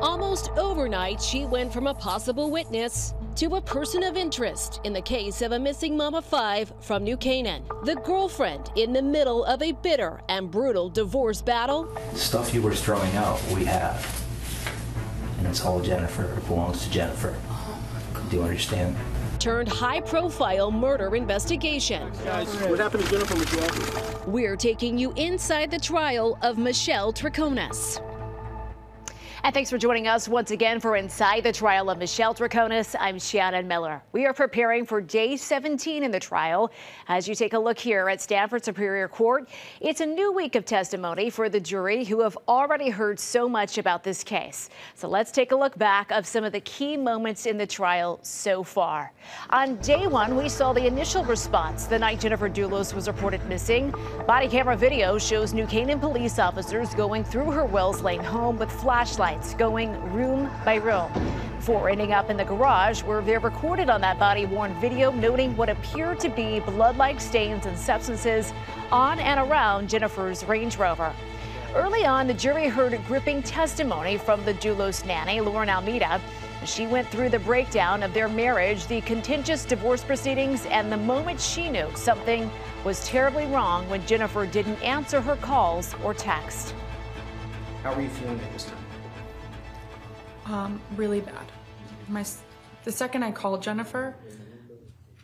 Almost overnight, she went from a possible witness to a person of interest in the case of a missing mom of five from New Canaan. The girlfriend in the middle of a bitter and brutal divorce battle. Stuff you were throwing out, we have. And it's all Jennifer. It belongs to Jennifer. Do you understand? Turned high profile murder investigation. Guys, what happened to Jennifer McLaughlin? We're taking you inside the trial of Michelle Troconis. And thanks for joining us once again for Inside the Trial of Michelle Troconis. I'm Shannon Miller. We are preparing for day 17 in the trial. As you take a look here at Stamford Superior Court, it's a new week of testimony for the jury who have already heard so much about this case. So let's take a look back of some of the key moments in the trial so far. On day one, we saw the initial response the night Jennifer Dulos was reported missing. Body camera video shows New Canaan police officers going through her Welles Lane home with flashlights going room by room before ending up in the garage where they're recorded on that body worn video noting what appeared to be blood like stains and substances on and around Jennifer's Range Rover. Early on, the jury heard gripping testimony from the Dulos nanny, Lauren Almeida. She went through the breakdown of their marriage, the contentious divorce proceedings, and the moment she knew something was terribly wrong when Jennifer didn't answer her calls or text. How are you feeling at this time? Um, really bad. My, the second I called Jennifer,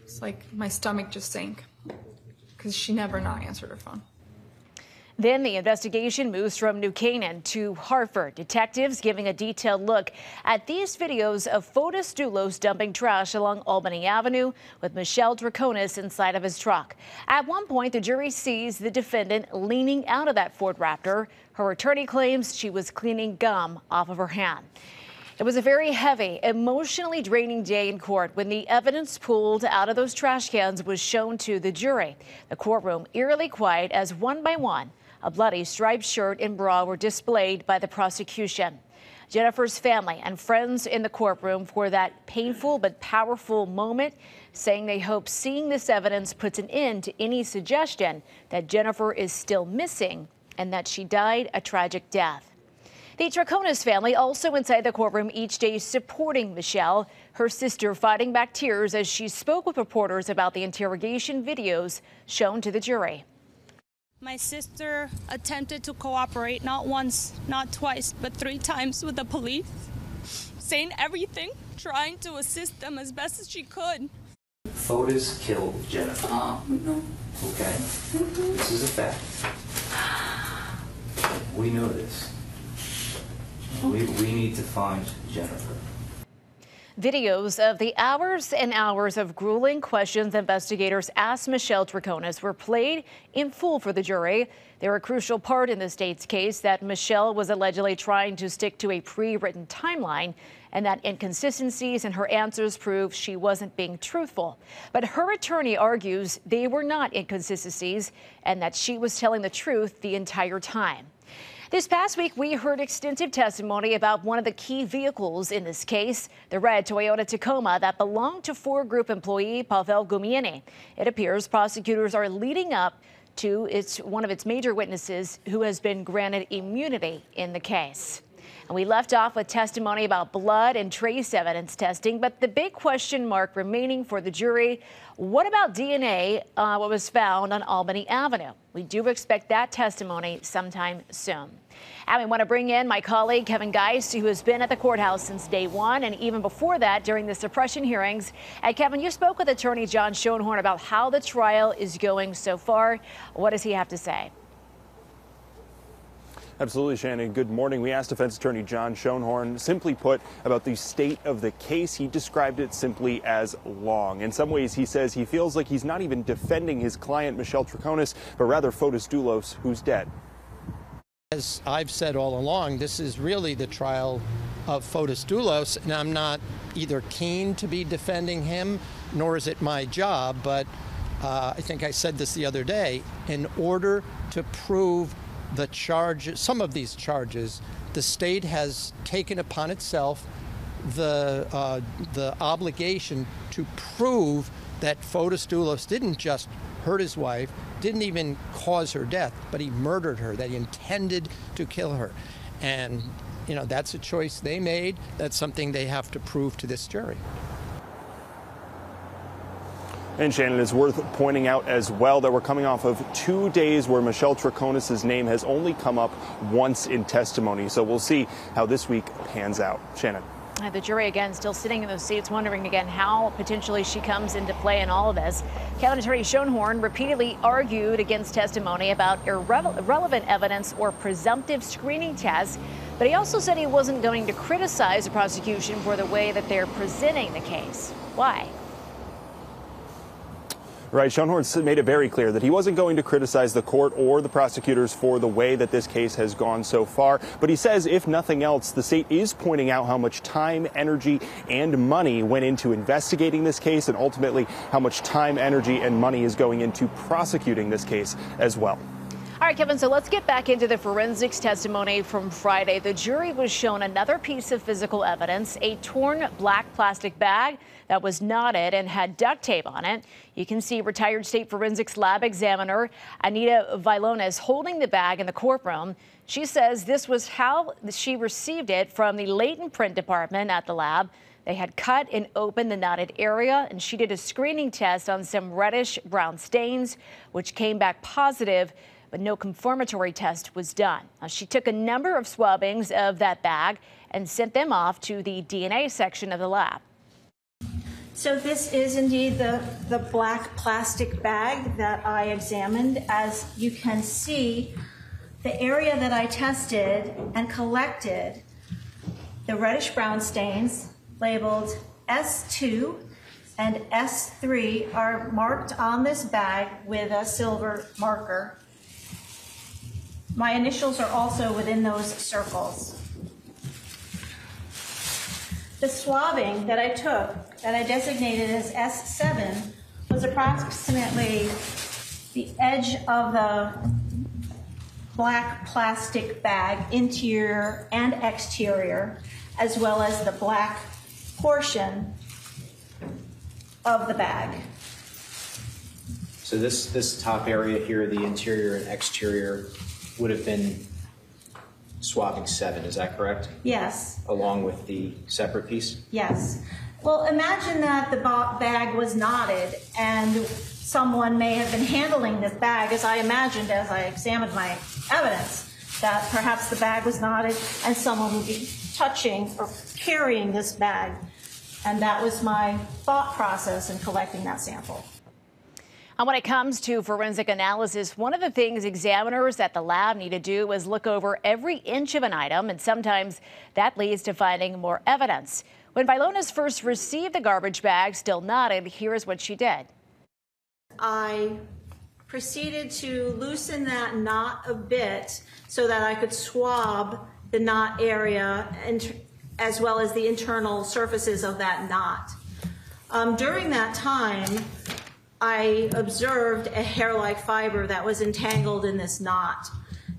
it's like my stomach just sank because she never not answered her phone. Then the investigation moves from New Canaan to Hartford. Detectives giving a detailed look at these videos of Fotis Dulos dumping trash along Albany Avenue with Michelle Troconis inside of his truck. At one point, the jury sees the defendant leaning out of that Ford Raptor. Her attorney claims she was cleaning gum off of her hand. It was a very heavy, emotionally draining day in court when the evidence pulled out of those trash cans was shown to the jury. The courtroom eerily quiet as one by one, a bloody striped shirt and bra were displayed by the prosecution. Jennifer's family and friends in the courtroom for that painful but powerful moment, saying they hope seeing this evidence puts an end to any suggestion that Jennifer is still missing and that she died a tragic death. The Troconis family also inside the courtroom each day supporting Michelle, her sister fighting back tears as she spoke with reporters about the interrogation videos shown to the jury. My sister attempted to cooperate not once, not twice, but three times with the police, saying everything, trying to assist them as best as she could. Fotis killed Jennifer. Oh, no. Okay? This is a fact. We know this. We, we need to find Jennifer. Videos of the hours and hours of grueling questions investigators asked Michelle Troconis were played in full for the jury. They're a crucial part in the state's case that Michelle was allegedly trying to stick to a pre-written timeline and that inconsistencies in her answers prove she wasn't being truthful. But her attorney argues they were not inconsistencies and that she was telling the truth the entire time. This past week, we heard extensive testimony about one of the key vehicles in this case, the red Toyota Tacoma that belonged to Fore Group employee Pawel Gumienny. It appears prosecutors are leading up to its one of its major witnesses who has been granted immunity in the case. And we left off with testimony about blood and trace evidence testing, but the big question mark remaining for the jury what about DNA, uh, what was found on Albany Avenue? We do expect that testimony sometime soon. And we want to bring in my colleague, Kevin Geist, who has been at the courthouse since day one and even before that during the suppression hearings. And Kevin, you spoke with attorney John Schoenhorn about how the trial is going so far. What does he have to say? Absolutely, Shannon. Good morning. We asked defense attorney John Schoenhorn, simply put, about the state of the case. He described it simply as long. In some ways, he says he feels like he's not even defending his client, Michelle Troconis, but rather Fotis Dulos, who's dead. As I've said all along, this is really the trial of Fotis Dulos, and I'm not either keen to be defending him, nor is it my job, but uh, I think I said this the other day, in order to prove the charge, some of these charges, the state has taken upon itself the uh, the obligation to prove that Fotis Dulos didn't just hurt his wife, didn't even cause her death, but he murdered her, that he intended to kill her. And you know, that's a choice they made. That's something they have to prove to this jury. And Shannon is worth pointing out as well that we're coming off of two days where Michelle Troconis' name has only come up once in testimony. So we'll see how this week pans out. Shannon. The jury again still sitting in those seats, wondering again how potentially she comes into play in all of this. County Attorney Schoenhorn repeatedly argued against testimony about irre irrelevant evidence or presumptive screening tests, but he also said he wasn't going to criticize the prosecution for the way that they're presenting the case. Why? Right. Schoenhorn made it very clear that he wasn't going to criticize the court or the prosecutors for the way that this case has gone so far. But he says, if nothing else, the state is pointing out how much time, energy, and money went into investigating this case and ultimately how much time, energy, and money is going into prosecuting this case as well. All right, Kevin, so let's get back into the forensics testimony from Friday. The jury was shown another piece of physical evidence, a torn black plastic bag that was knotted and had duct tape on it. You can see retired state forensics lab examiner Anita Vilonis holding the bag in the courtroom. She says this was how she received it from the latent print department at the lab. They had cut and opened the knotted area, and she did a screening test on some reddish brown stains, which came back positive but no confirmatory test was done. Now, she took a number of swabbings of that bag and sent them off to the DNA section of the lab. So this is indeed the, the black plastic bag that I examined. As you can see, the area that I tested and collected the reddish brown stains labeled S2 and S3 are marked on this bag with a silver marker. My initials are also within those circles. The swabbing that I took, that I designated as S7, was approximately the edge of the black plastic bag, interior and exterior, as well as the black portion of the bag. So this, this top area here, the interior and exterior, would have been swabbing seven, is that correct? Yes. Along with the separate piece? Yes. Well, imagine that the bag was knotted and someone may have been handling this bag as I imagined as I examined my evidence, that perhaps the bag was knotted and someone would be touching or carrying this bag. And that was my thought process in collecting that sample. And when it comes to forensic analysis, one of the things examiners at the lab need to do is look over every inch of an item, and sometimes that leads to finding more evidence. When Vilonis first received the garbage bag, still knotted, here's what she did. I proceeded to loosen that knot a bit so that I could swab the knot area and, as well as the internal surfaces of that knot. Um, during that time, I observed a hair-like fiber that was entangled in this knot.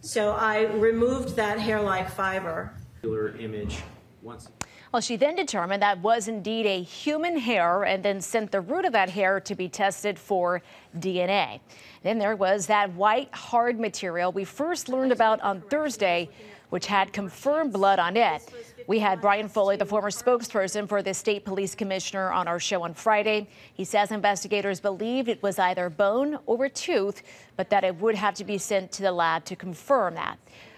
So I removed that hair-like fiber. Image once. Well, she then determined that was indeed a human hair and then sent the root of that hair to be tested for DNA. Then there was that white hard material we first learned about on Thursday, which had confirmed blood on it. We had Brian Foley, the former spokesperson for the state police commissioner, on our show on Friday. He says investigators believed it was either bone or a tooth, but that it would have to be sent to the lab to confirm that.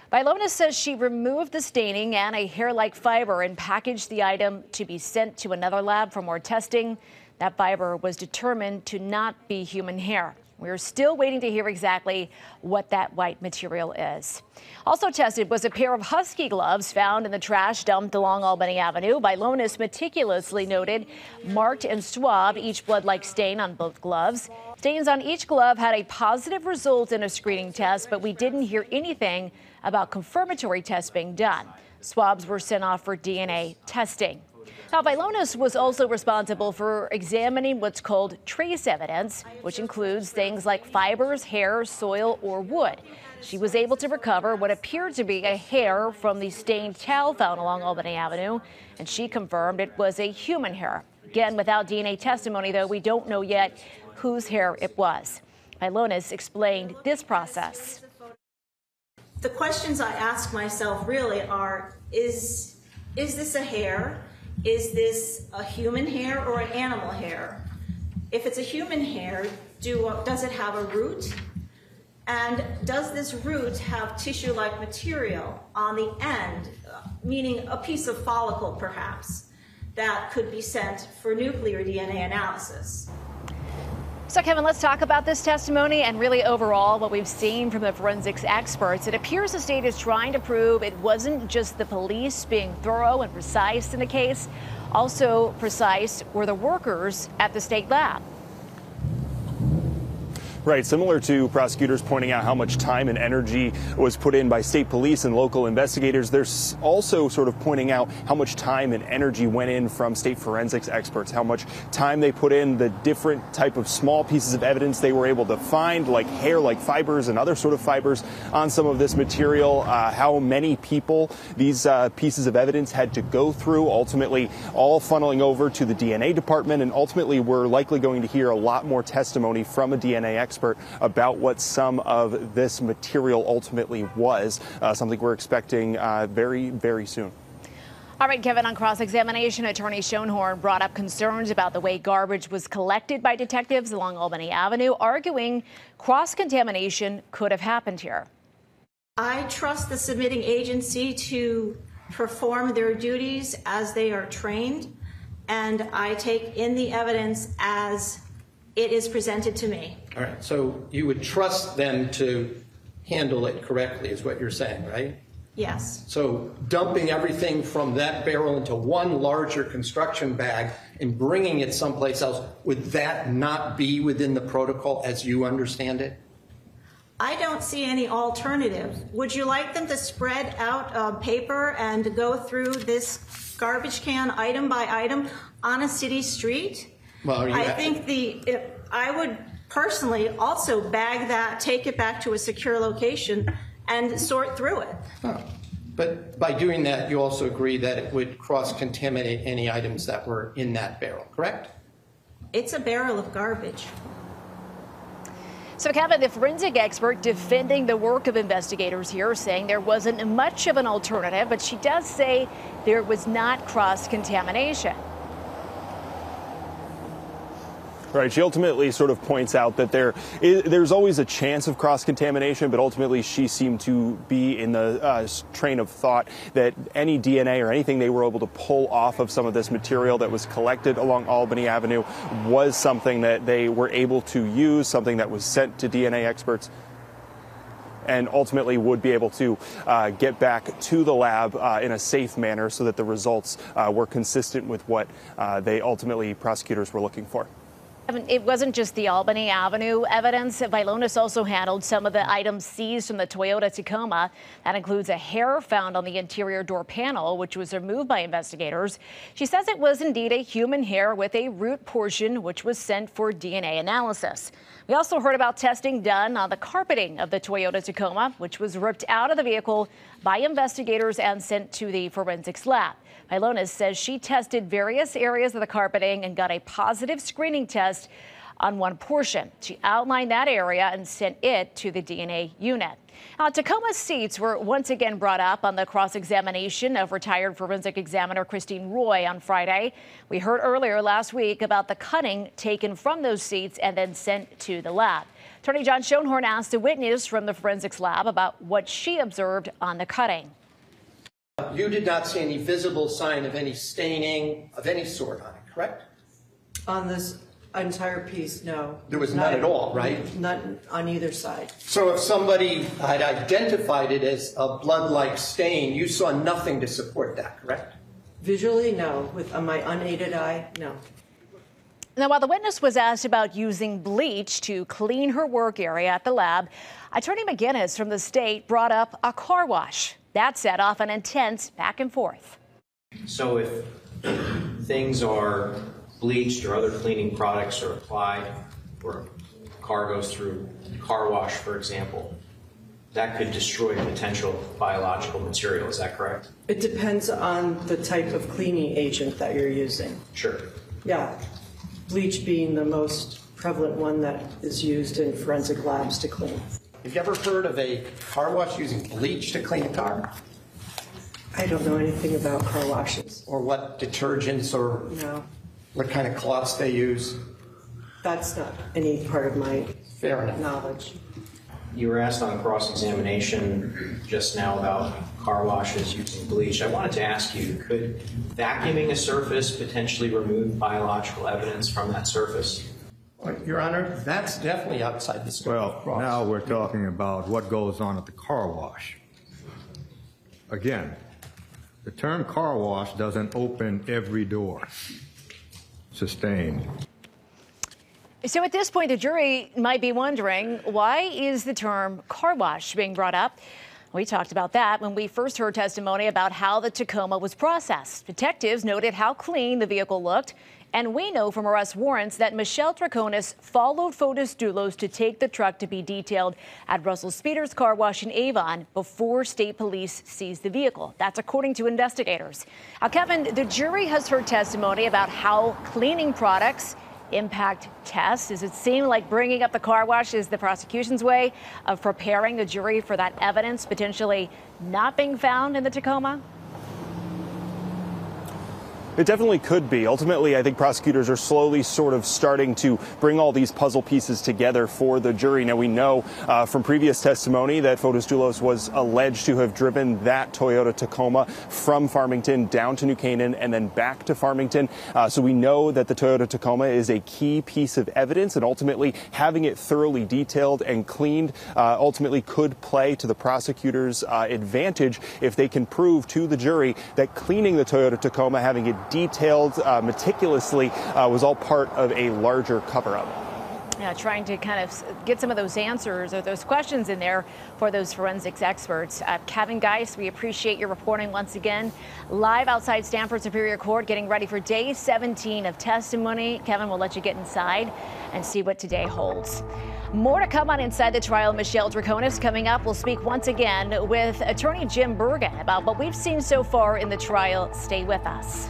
Vilonis says she removed the staining and a hair-like fiber and packaged the item to be sent to another lab for more testing. That fiber was determined to not be human hair. We're still waiting to hear exactly what that white material is. Also tested was a pair of husky gloves found in the trash dumped along Albany Avenue. Vilonis meticulously noted, marked and swabbed each blood-like stain on both gloves. Stains on each glove had a positive result in a screening test, but we didn't hear anything about confirmatory tests being done. Swabs were sent off for DNA testing. Now, Vilonis was also responsible for examining what's called trace evidence, which includes things like fibers, hair, soil, or wood. She was able to recover what appeared to be a hair from the stained towel found along Albany Avenue, and she confirmed it was a human hair. Again, without DNA testimony, though, we don't know yet whose hair it was. Vilonis explained this process. The questions I ask myself really are is, is this a hair? Is this a human hair or an animal hair? If it's a human hair, do, does it have a root? And does this root have tissue-like material on the end, meaning a piece of follicle perhaps, that could be sent for nuclear DNA analysis? So, Kevin, let's talk about this testimony and really overall what we've seen from the forensics experts. It appears the state is trying to prove it wasn't just the police being thorough and precise in the case, also precise were the workers at the state lab. Right, similar to prosecutors pointing out how much time and energy was put in by state police and local investigators, there's also sort of pointing out how much time and energy went in from state forensics experts, how much time they put in, the different type of small pieces of evidence they were able to find, like hair, like fibers and other sort of fibers on some of this material, uh, how many people these uh, pieces of evidence had to go through, ultimately all funneling over to the DNA department, and ultimately we're likely going to hear a lot more testimony from a DNA expert expert about what some of this material ultimately was, uh, something we're expecting uh, very, very soon. All right, Kevin, on cross examination, Attorney Schoenhorn brought up concerns about the way garbage was collected by detectives along Albany Avenue, arguing cross contamination could have happened here. I trust the submitting agency to perform their duties as they are trained, and I take in the evidence as it is presented to me. All right, so you would trust them to handle it correctly, is what you're saying, right? Yes. So dumping everything from that barrel into one larger construction bag and bringing it someplace else, would that not be within the protocol as you understand it? I don't see any alternative. Would you like them to spread out uh, paper and go through this garbage can item by item on a city street? Well, are you I think the, if, I would personally also bag that, take it back to a secure location and sort through it. Huh. But by doing that, you also agree that it would cross-contaminate any items that were in that barrel, correct? It's a barrel of garbage. So, Kevin, the forensic expert defending the work of investigators here, saying there wasn't much of an alternative, but she does say there was not cross contamination. Right. She ultimately sort of points out that there is, there's always a chance of cross contamination, but ultimately she seemed to be in the uh, train of thought that any DNA or anything they were able to pull off of some of this material that was collected along Albany Avenue was something that they were able to use, something that was sent to DNA experts and ultimately would be able to uh, get back to the lab uh, in a safe manner so that the results uh, were consistent with what uh, they ultimately prosecutors were looking for. It wasn't just the Albany Avenue evidence. Vilonis also handled some of the items seized from the Toyota Tacoma. That includes a hair found on the interior door panel, which was removed by investigators. She says it was indeed a human hair with a root portion, which was sent for DNA analysis. We also heard about testing done on the carpeting of the Toyota Tacoma, which was ripped out of the vehicle by investigators and sent to the forensics lab. Vilonis says she tested various areas of the carpeting and got a positive screening test on one portion. She outlined that area and sent it to the DNA unit. Now, Tacoma seats were once again brought up on the cross examination of retired forensic examiner Christine Roy on Friday. We heard earlier last week about the cutting taken from those seats and then sent to the lab. Attorney John Schoenhorn asked a witness from the forensics lab about what she observed on the cutting. You did not see any visible sign of any staining of any sort on it, correct? On this entire piece, no. There was none at all, right? None on either side. So if somebody had identified it as a blood-like stain, you saw nothing to support that, correct? Visually, no. With uh, my unaided eye, no. Now, while the witness was asked about using bleach to clean her work area at the lab, Attorney McGuinness from the state brought up a car wash. That set off an intense back and forth. So if things are bleached or other cleaning products are applied, or a car goes through car wash, for example, that could destroy potential biological material. Is that correct? It depends on the type of cleaning agent that you're using. Sure. Yeah. Bleach being the most prevalent one that is used in forensic labs to clean. Have you ever heard of a car wash using bleach to clean a car? I don't know anything about car washes. Or what detergents or No, what kind of cloths they use? that's not any part of my Fair enough. knowledge. You were asked on cross-examination just now about car washes using bleach. I wanted to ask you, could vacuuming a surface potentially remove biological evidence from that surface? Your Honor, that's definitely outside the scope of Well, cross. now we're talking about what goes on at the car wash. Again, the term car wash doesn't open every door. Sustained. So at this point, the jury might be wondering why is the term car wash being brought up? We talked about that when we first heard testimony about how the Tacoma was processed. Detectives noted how clean the vehicle looked. And we know from arrest warrants that Michelle Troconis followed Fotis Dulos to take the truck to be detailed at Russell Speeder's car wash in Avon before state police seized the vehicle. That's according to investigators. Now, Kevin, the jury has heard testimony about how cleaning products impact test? Does it seem like bringing up the car wash is the prosecution's way of preparing the jury for that evidence potentially not being found in the Tacoma? It definitely could be. Ultimately, I think prosecutors are slowly sort of starting to bring all these puzzle pieces together for the jury. Now, we know uh, from previous testimony that Fotis Dulos was alleged to have driven that Toyota Tacoma from Farmington down to New Canaan and then back to Farmington. Uh, so we know that the Toyota Tacoma is a key piece of evidence, and ultimately having it thoroughly detailed and cleaned uh, ultimately could play to the prosecutor's uh, advantage if they can prove to the jury that cleaning the Toyota Tacoma, having it detailed uh, meticulously, uh, was all part of a larger cover up. Yeah, trying to kind of get some of those answers or those questions in there for those forensics experts. Uh, Kevin Geis, we appreciate your reporting once again. Live outside Stamford Superior Court, getting ready for day 17 of testimony. Kevin, we'll let you get inside and see what today holds. More to come on Inside the Trial. Michelle Troconis coming up. We'll speak once again with attorney Jim Bergenn about what we've seen so far in the trial. Stay with us.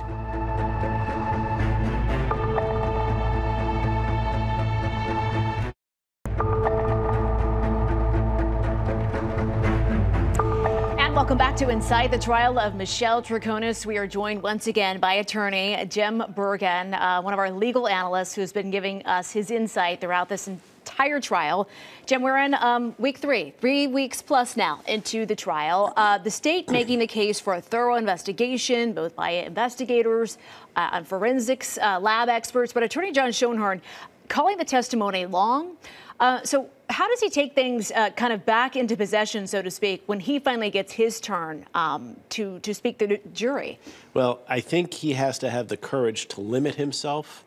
Welcome back to Inside the Trial of Michelle Troconis. We are joined once again by attorney Jim Bergenn, uh, one of our legal analysts who's been giving us his insight throughout this entire trial. Jim, we're in um, week three, three weeks plus now into the trial. Uh, the state making the case for a thorough investigation, both by investigators uh, and forensics uh, lab experts, but Attorney John Schoenhorn calling the testimony long. Uh, so, how does he take things uh, kind of back into possession, so to speak, when he finally gets his turn um, to to speak to the jury? Well, I think he has to have the courage to limit himself.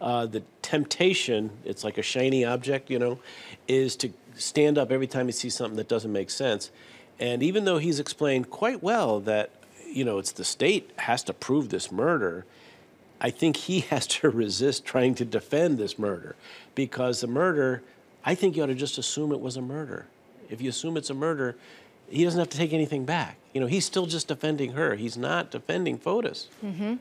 Uh, the temptation, it's like a shiny object, you know, is to stand up every time he sees something that doesn't make sense. And even though he's explained quite well that, you know, it's the state has to prove this murder, I think he has to resist trying to defend this murder because the murder, I think you ought to just assume it was a murder. If you assume it's a murder, he doesn't have to take anything back. You know, he's still just defending her. He's not defending Fotis. Mm-hmm.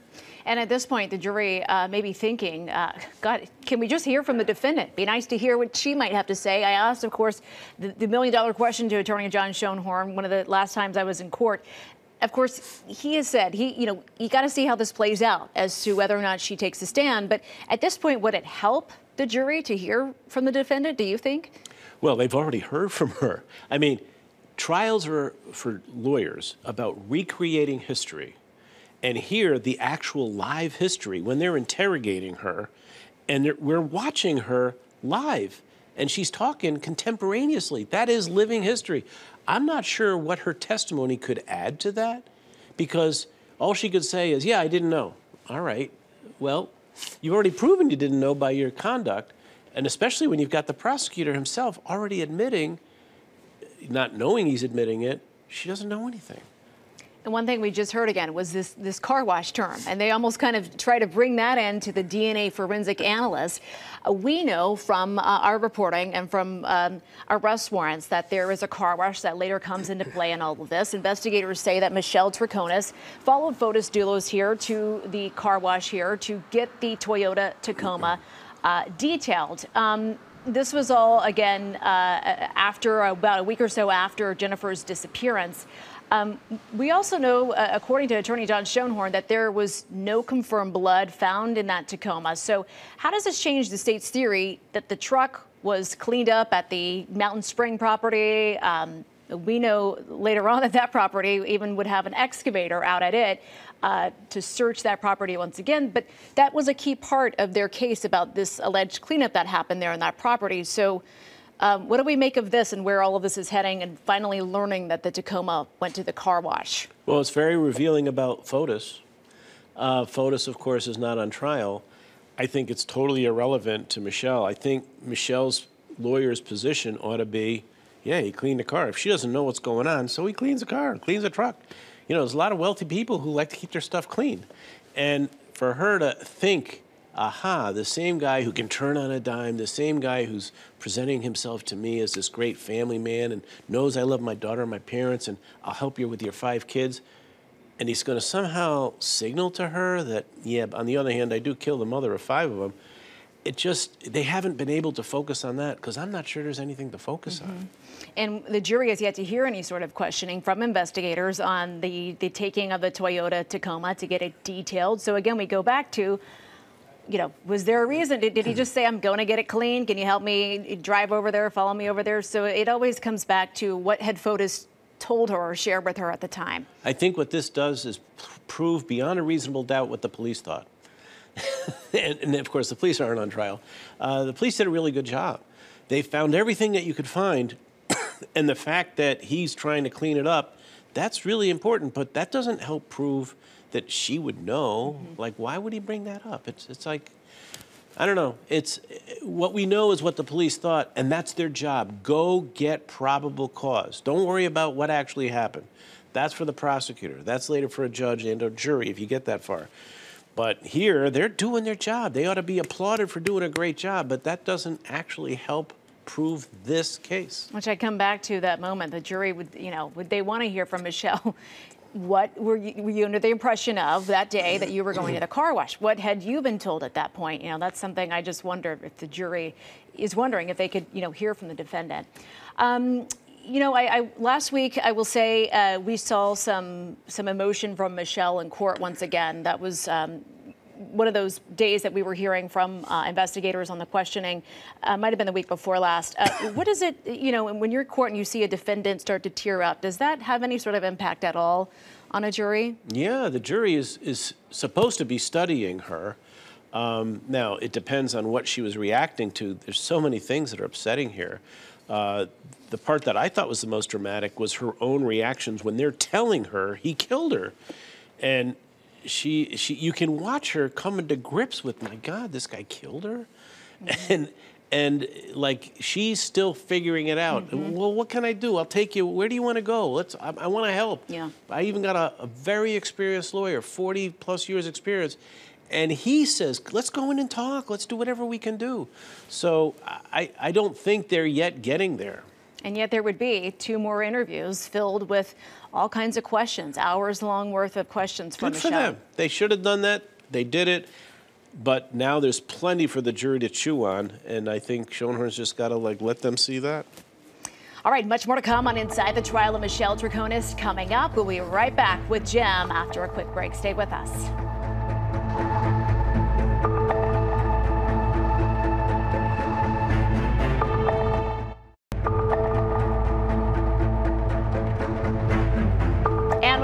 And at this point, the jury uh, may be thinking, uh, God, can we just hear from the defendant? Be nice to hear what she might have to say. I asked, of course, the, the million dollar question to Attorney John Schoenhorn one of the last times I was in court. Of course, he has said he, you know, you got to see how this plays out as to whether or not she takes a stand. But at this point, would it help the jury to hear from the defendant? Do you think? Well, they've already heard from her. I mean, trials are for lawyers about recreating history. And here, the actual live history, when they're interrogating her, and we're watching her live, and she's talking contemporaneously. That is living history. I'm not sure what her testimony could add to that, because all she could say is, Yeah, I didn't know. All right. Well, you've already proven you didn't know by your conduct, and especially when you've got the prosecutor himself already admitting, not knowing he's admitting it, she doesn't know anything. And one thing we just heard again was this this car wash term, and they almost kind of try to bring that in to the DNA forensic analyst. Uh, we know from uh, our reporting and from um, arrest warrants that there is a car wash that later comes into play in all of this. Investigators say that Michelle Troconis followed Fotis Dulos here to the car wash here to get the Toyota Tacoma uh, detailed. Um, this was all again uh, after about a week or so after Jennifer's disappearance. Um, we also know, uh, according to Attorney John Schoenhorn, that there was no confirmed blood found in that Tacoma. So, how does this change the state's theory that the truck was cleaned up at the Mountain Spring property? Um, we know later on that that property even would have an excavator out at it uh, to search that property once again. But that was a key part of their case about this alleged cleanup that happened there on that property. So, um, what do we make of this and where all of this is heading, and finally learning that the Tacoma went to the car wash? Well, it's very revealing about Fotis. Uh, Fotis, of course, is not on trial. I think it's totally irrelevant to Michelle. I think Michelle's lawyer's position ought to be yeah, he cleaned the car. If she doesn't know what's going on, so he cleans the car, cleans the truck. You know, there's a lot of wealthy people who like to keep their stuff clean. And for her to think, aha, the same guy who can turn on a dime, the same guy who's presenting himself to me as this great family man and knows I love my daughter and my parents and I'll help you with your five kids. And he's going to somehow signal to her that, yeah, on the other hand, I do kill the mother of five of them it just they haven't been able to focus on that because I'm not sure there's anything to focus mm-hmm. on. And the jury has yet to hear any sort of questioning from investigators on the the taking of the Toyota Tacoma to get it detailed. So again, we go back to. You know, was there a reason? Did, did he just say, I'm going to get it clean? Can you help me drive over there, follow me over there? So it always comes back to what had Fotis told her or shared with her at the time. I think what this does is prove beyond a reasonable doubt what the police thought. and, and, of course, the police aren't on trial. Uh, the police did a really good job. They found everything that you could find, and the fact that he's trying to clean it up, that's really important, but that doesn't help prove that she would know. Mm-hmm. Like, why would he bring that up? It's, it's like, I don't know. It's what we know is what the police thought, and that's their job. Go get probable cause. Don't worry about what actually happened. That's for the prosecutor. That's later for a judge and a jury if you get that far. But here, they're doing their job. They ought to be applauded for doing a great job, but that doesn't actually help prove this case. Which I come back to that moment. The jury would, you know, would they want to hear from Michelle? What were you, were you under the impression of that day that you were going to the car wash? What had you been told at that point? You know, that's something I just wonder if the jury is wondering if they could, you know, hear from the defendant. Um, you know, I, I, last week I will say uh, we saw some some emotion from Michelle in court once again. That was um, one of those days that we were hearing from uh, investigators on the questioning. Uh, might have been the week before last. Uh, what is it? You know, when you're in court and you see a defendant start to tear up, does that have any sort of impact at all on a jury? Yeah, the jury is is supposed to be studying her. Um, now it depends on what she was reacting to. There's so many things that are upsetting here. Uh, the part that I thought was the most dramatic was her own reactions when they're telling her he killed her, and she she you can watch her coming to grips with my God, this guy killed her, mm-hmm. and and like she's still figuring it out. Mm-hmm. Well, what can I do? I'll take you. Where do you want to go? Let's. I, I want to help. Yeah. I even got a, a very experienced lawyer, forty plus years experience, and he says, let's go in and talk. Let's do whatever we can do. So I, I don't think they're yet getting there. And yet there would be two more interviews filled with all kinds of questions, hours long worth of questions from Good for them. They should have done that. They did it. But now there's plenty for the jury to chew on, and I think Schoenhorn's just got to like let them see that. All right, much more to come on Inside the Trial of Michelle Troconis coming up. We'll be right back with Jim after a quick break. Stay with us.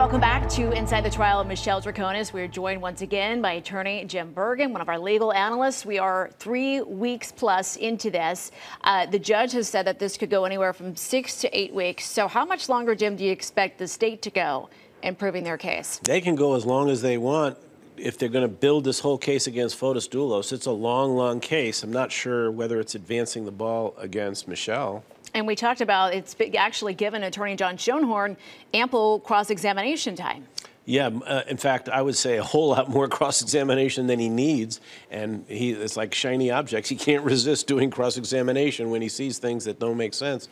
Welcome back to Inside the Trial of Michelle Troconis. We're joined once again by attorney Jim Bergenn, one of our legal analysts. We are three weeks plus into this. Uh, the judge has said that this could go anywhere from six to eight weeks. So, how much longer, Jim, do you expect the state to go in proving their case? They can go as long as they want if they're going to build this whole case against Fotis Dulos. It's a long, long case. I'm not sure whether it's advancing the ball against Michelle. And we talked about it's actually given Attorney John Schoenhorn ample cross examination time. Yeah, uh, in fact, I would say a whole lot more cross examination than he needs. And he, it's like shiny objects. He can't resist doing cross examination when he sees things that don't make sense.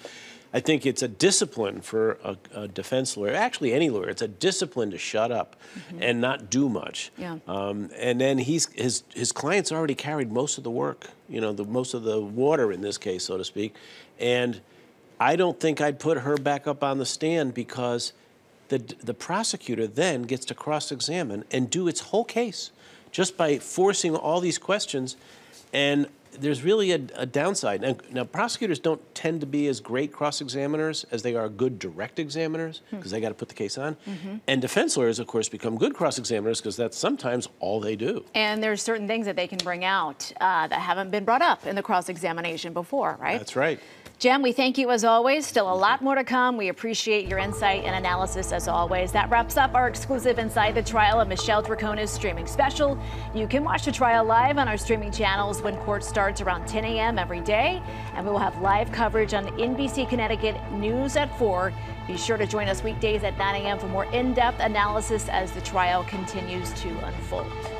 I think it's a discipline for a, a, defense lawyer, actually any lawyer. It's a discipline to shut up mm-hmm. and not do much. Yeah. Um, and then he's his his clients already carried most of the work, you know, the most of the water in this case, so to speak. And I don't think I'd put her back up on the stand because the, the prosecutor then gets to cross examine and do its whole case just by forcing all these questions. And there's really a, a downside. Now, now, prosecutors don't tend to be as great cross examiners as they are good direct examiners because they got to put the case on. Mhm. And defense lawyers, of course, become good cross examiners because that's sometimes all they do. And there's certain things that they can bring out uh, that haven't been brought up in the cross examination before, right? That's right. Jem, we thank you as always. Still a lot more to come. We appreciate your insight and analysis as always. That wraps up our exclusive Inside the Trial of Michelle Troconis streaming special. You can watch the trial live on our streaming channels when court starts around 10 a.m. every day. And we will have live coverage on NBC Connecticut News at 4. Be sure to join us weekdays at 9 a.m. for more in depth analysis as the trial continues to unfold.